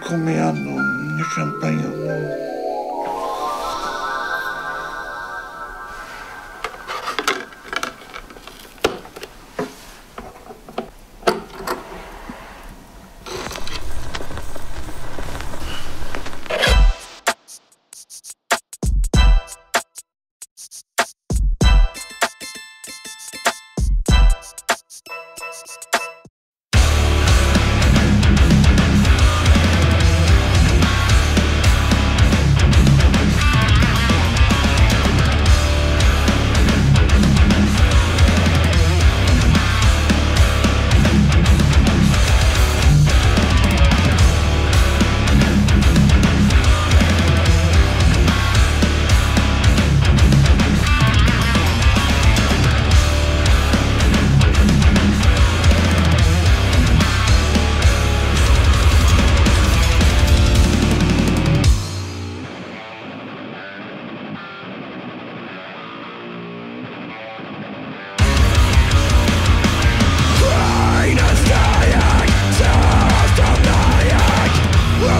Come hanno il champagne?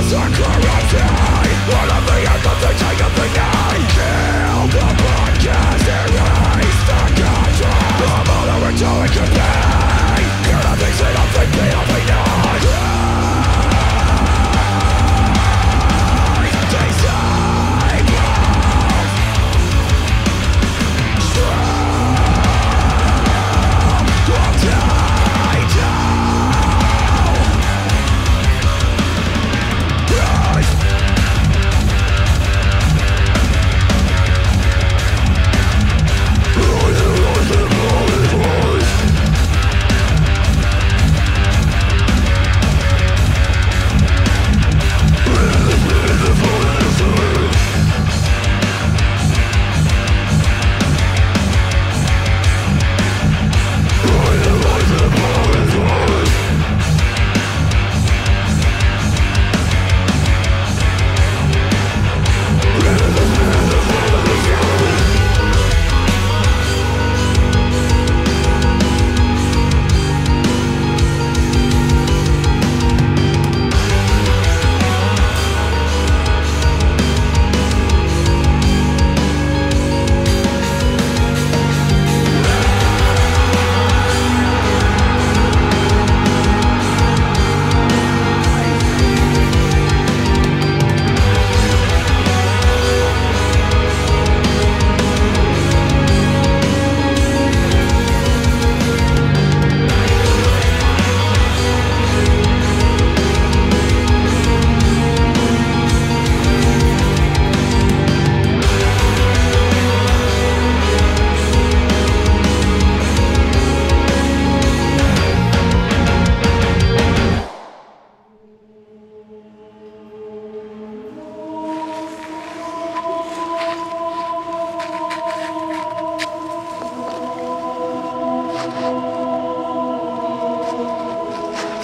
Cause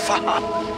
哈。